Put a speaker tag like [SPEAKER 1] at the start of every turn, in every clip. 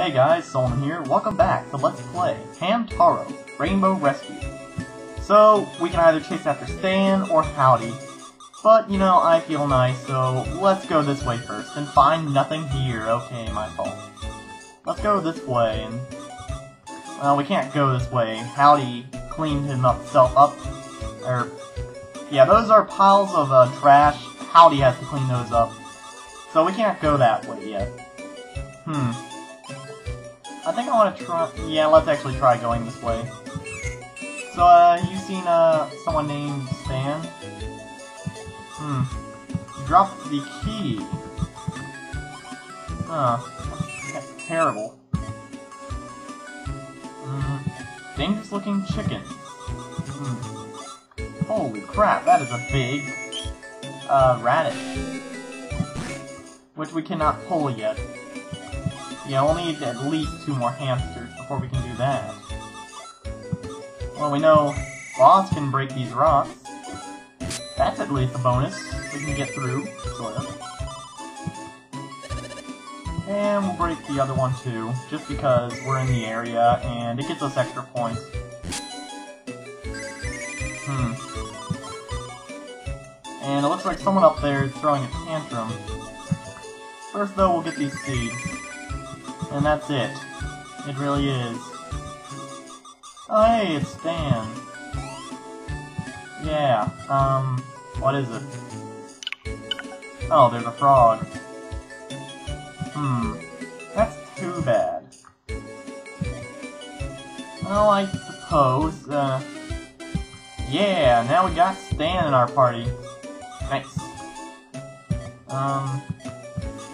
[SPEAKER 1] Hey guys, Solomon here. Welcome back to Let's Play Hamtaro Rainbow Rescue. So, we can either chase after Stan or Howdy. But, you know, I feel nice, so let's go this way first and find nothing here. Okay, my fault. Let's go this way and... Well, we can't go this way. Howdy cleaned himself up. Or... Yeah, those are piles of uh, trash. Howdy has to clean those up. So we can't go that way yet. Hmm. I think I want to try... Yeah, let's actually try going this way. So, uh, you seen, uh, someone named Stan? Hmm. Drop the key. Huh. That's terrible. Hmm. Dangerous looking chicken. Hmm. Holy crap, that is a big, uh, radish which we cannot pull yet. Yeah, we'll need at least two more hamsters before we can do that. Well, we know Boss can break these rocks. That's at least a bonus. We can get through, sort of. And we'll break the other one too, just because we're in the area and it gets us extra points. Hmm. And it looks like someone up there is throwing a tantrum. First, though, we'll get these seeds. And that's it. It really is. Oh, hey, it's Stan. Yeah, um, what is it? Oh, there's a frog. Hmm, that's too bad. Well, I suppose, uh... Yeah, now we got Stan in our party. Nice. Um,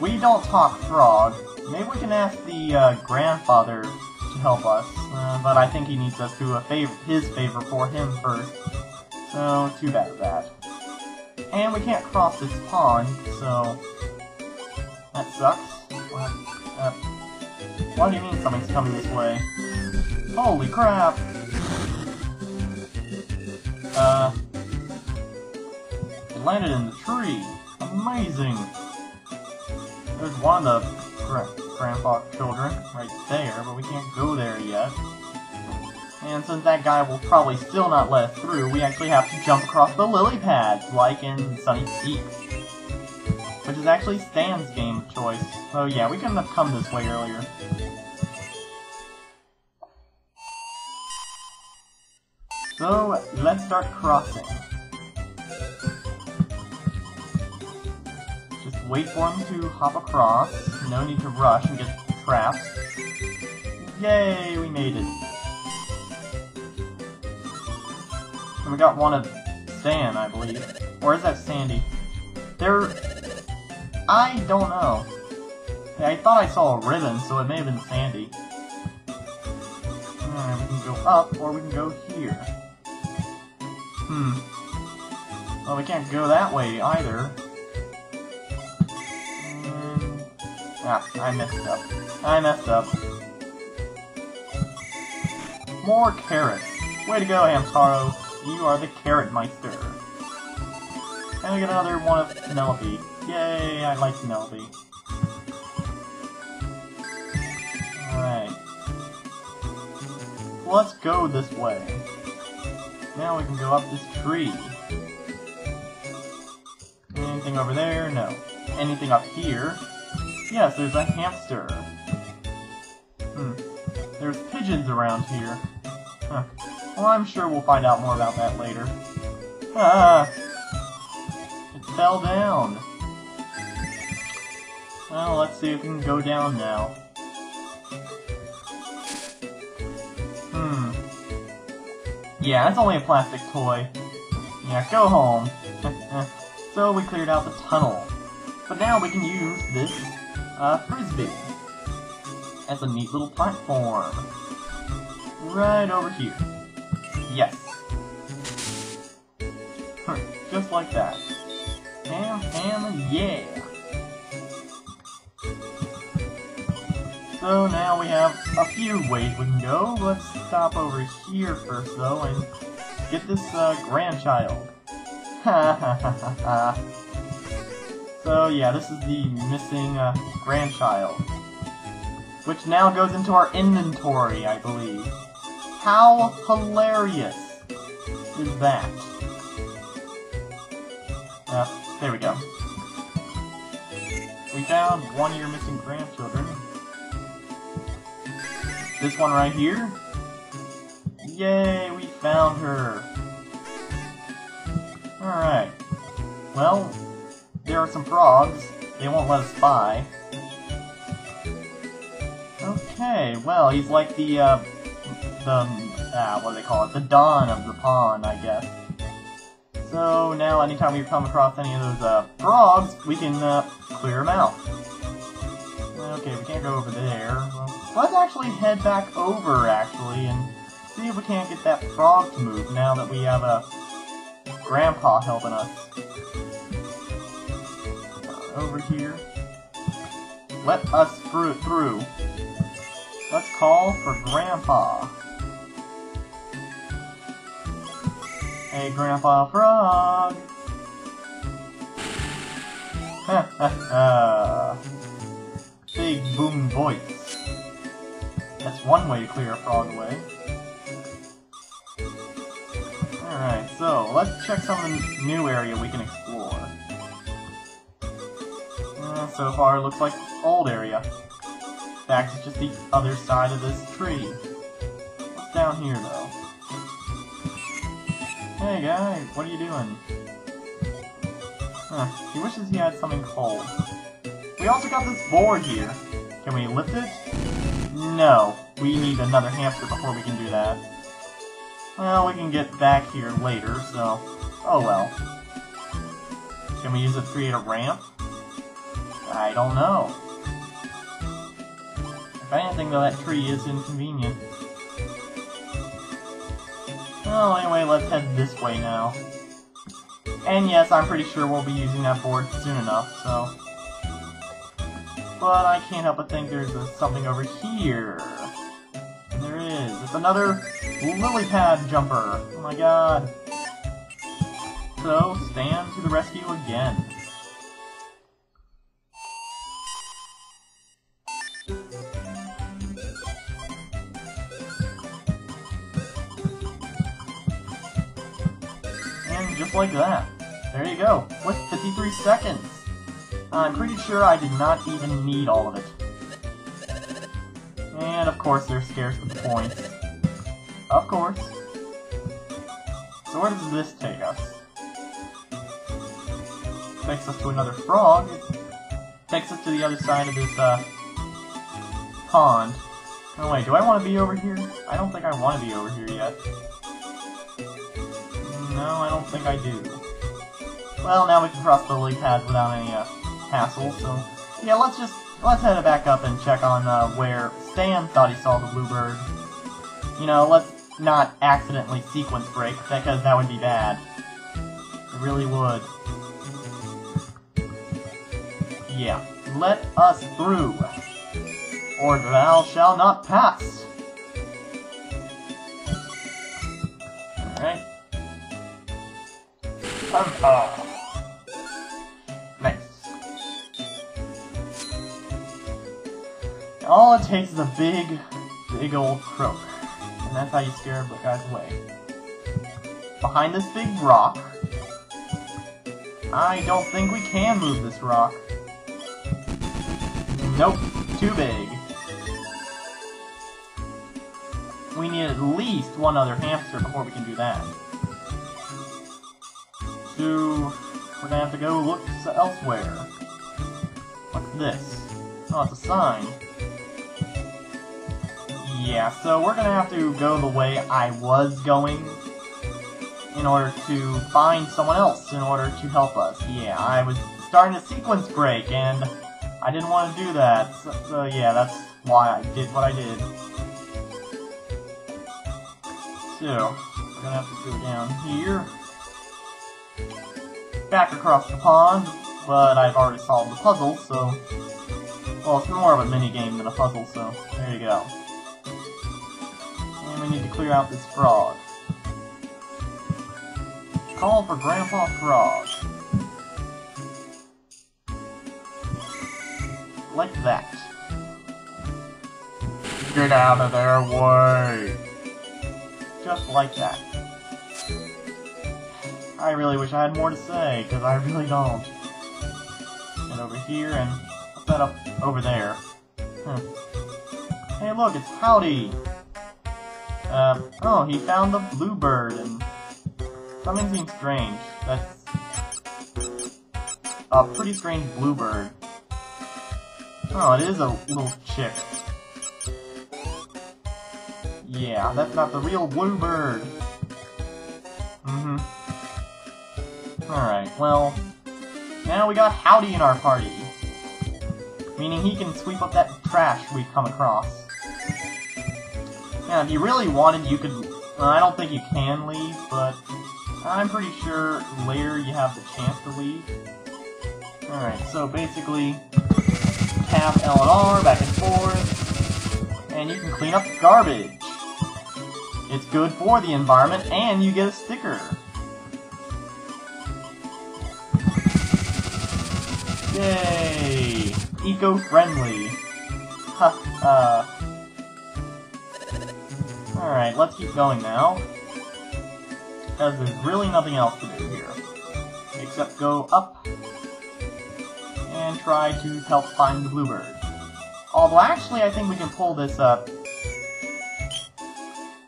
[SPEAKER 1] we don't talk frog. Maybe we can ask the uh, grandfather to help us, uh, but I think he needs us to do a favor, his favor for him first. So, too bad that. And we can't cross this pond, so that sucks. What, uh, do you mean something's coming this way? Holy crap! Uh, it landed in the tree. Amazing. There's one of gra grandpa children right there, but we can't go there yet. And since that guy will probably still not let us through, we actually have to jump across the lily pads, like in Sunny Peak. Which is actually Stan's game of choice. So yeah, we couldn't have come this way earlier. So, let's start crossing. Wait for him to hop across. No need to rush and get trapped. Yay, we made it. And we got one of Stan, I believe. Or is that Sandy? There... I don't know. I thought I saw a ribbon, so it may have been Sandy. Alright, we can go up, or we can go here. Hmm. Well, we can't go that way either. Ah, I messed up. I messed up. More carrots. Way to go, Hamtaro. You are the Carrot Meister. And we get another one of Penelope. Yay, I like Penelope. Alright. Let's go this way. Now we can go up this tree. Anything over there? No. Anything up here? Yes, there's a hamster. Hmm. There's pigeons around here. Huh. Well, I'm sure we'll find out more about that later. Ah! It fell down. Well, let's see if we can go down now. Hmm. Yeah, it's only a plastic toy. Yeah, go home. so we cleared out the tunnel. But now we can use this uh, frisbee. That's a neat little platform. Right over here. Yes. Just like that. Ham, ham, yeah! So now we have a few ways we can go. Let's stop over here first, though, and get this uh, grandchild. Ha ha ha ha ha. So yeah, this is the missing uh, grandchild. which now goes into our inventory, I believe. How hilarious is that? Uh, there we go. We found one of your missing grandchildren. This one right here. Yay, we found her. Alright. Well, there are some frogs. They won't let us by. Okay, well, he's like the, uh, the, ah, what do they call it? The Don of the pond, I guess. So now, anytime we come across any of those, uh, frogs, we can, uh, clear them out. Okay, we can't go over there. Let's actually head back over, actually, and see if we can't get that frog to move now that we have a grandpa helping us. Over here. Let us through. through. Let's call for Grandpa. Hey, Grandpa Frog! Ha ha ha! Big boom voice. That's one way to clear a frog away. Alright, so let's check some new area we can explore. So far, it looks like old area. Back to just the other side of this tree. What's down here, though? Hey, guy, what are you doing? Huh, he wishes he had something cold. We also got this board here. Can we lift it? No. We need another hamster before we can do that. Well, we can get back here later, so... Oh well. Can we use it to create a ramp? I don't know. If anything, though, that tree is inconvenient. Well, anyway, let's head this way now. And yes, I'm pretty sure we'll be using that board soon enough, so... But I can't help but think there's a, something over here. And there is. It's another lily pad jumper. Oh my god. So, Stan to the rescue again. Just like that. There you go. With 53 seconds. I'm pretty sure I did not even need all of it. And of course they're scarce with points. Of course. So where does this take us? Takes us to another frog. Takes us to the other side of this, uh, pond. Oh wait, do I want to be over here? I don't think I want to be over here yet. No, I don't think I do. Well, now we can cross the lily pads without any, uh, hassle, so... Yeah, let's just... Let's head back up and check on, uh, where Stan thought he saw the bluebird. You know, let's not accidentally sequence break, because that would be bad. It really would. Yeah. Let us through, or thou shall not pass. Alright. Nice. All it takes is a big, big old croak. And that's how you scare the guys away. Behind this big rock. I don't think we can move this rock. Nope, too big. We need at least one other hamster before we can do that. We're gonna have to go look elsewhere. What's this? Oh, it's a sign. Yeah, so we're gonna have to go the way I was going in order to find someone else in order to help us. Yeah, I was starting a sequence break, and I didn't want to do that. So, so yeah, that's why I did what I did. So, we're gonna have to go down here. Back across the pond, but I've already solved the puzzle, so... Well, it's more of a mini-game than a puzzle, so there you go. And we need to clear out this frog. Call for Grandpa Frog. Like that. Get out of their way! Just like that. I really wish I had more to say, because I really don't. And over here, and set up over there. Hmm. Hey look, it's Howdy! Uh, oh, he found the bluebird, and something seems strange. That's a pretty strange bluebird. Oh, it is a little chick. Yeah, that's not the real bluebird. Mm-hmm. Alright, well, now we got Howdy in our party. Meaning he can sweep up that trash we've come across. Yeah, if you really wanted, you could... Well, I don't think you can leave, but I'm pretty sure later you have the chance to leave. Alright, so basically, tap L and R back and forth, and you can clean up garbage. It's good for the environment, and you get a sticker. Yay! Eco-friendly. Ha, uh... Alright, let's keep going now. Because there's really nothing else to do here. Except go up and try to help find the bluebird. Although actually I think we can pull this up.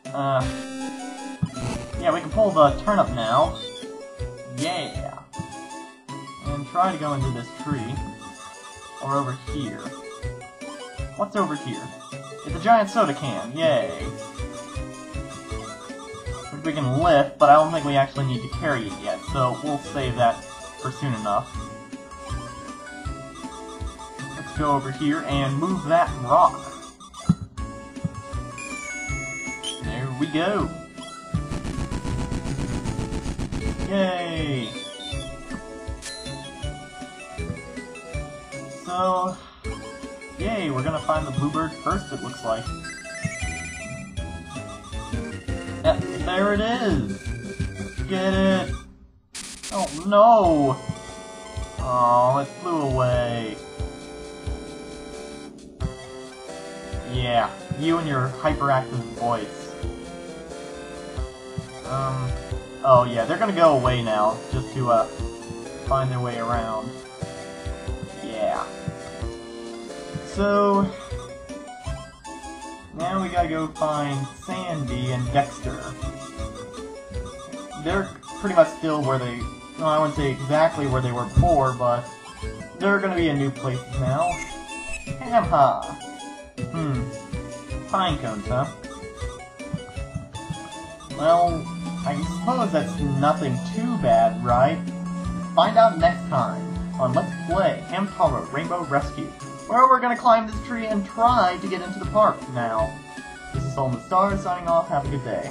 [SPEAKER 1] Uh, yeah, we can pull the turnip now. Yeah. Try to go into this tree. Or over here. What's over here? It's a giant soda can, yay. Which we can lift, but I don't think we actually need to carry it yet, so we'll save that for soon enough Let's go over here and move that rock. There we go. Yay! So, yay, we're gonna find the bluebird first, it looks like. Yeah, there it is! Get it! Oh no! Oh, it flew away. Yeah, you and your hyperactive voice. Um, oh yeah, they're gonna go away now, just to, uh, find their way around. So, now we gotta go find Sandy and Dexter. They're pretty much still where they, no, I wouldn't say exactly where they were before, but they're gonna be in new places now. Hamha! Hmm. Pine cones, huh? Well, I suppose that's nothing too bad, right? Find out next time on Let's Play Hamtaro Rainbow Rescue, where we're gonna climb this tree and try to get into the park now. This is Solomon Stars signing off, have a good day.